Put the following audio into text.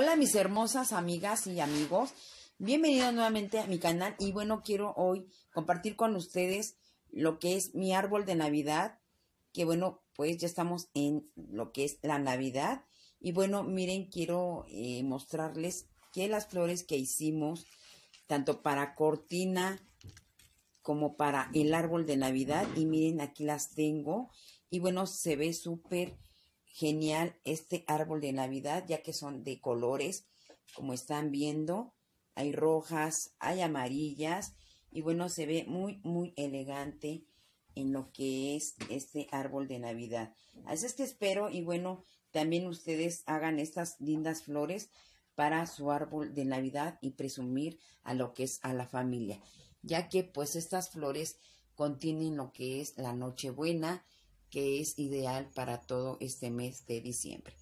Hola mis hermosas amigas y amigos, bienvenidos nuevamente a mi canal y bueno, quiero hoy compartir con ustedes lo que es mi árbol de Navidad, que bueno, pues ya estamos en lo que es la Navidad. Y bueno, miren, quiero eh, mostrarles que las flores que hicimos, tanto para cortina como para el árbol de Navidad y miren, aquí las tengo. Y bueno, se ve súper genial este árbol de Navidad, ya que son de colores, como están viendo. Hay rojas, hay amarillas y bueno, se ve muy, muy elegante en lo que es este árbol de Navidad. Así es que espero y bueno, también ustedes hagan estas lindas flores para su árbol de Navidad y presumir a lo que es a la familia, ya que pues estas flores contienen lo que es la Nochebuena, que es ideal para todo este mes de diciembre.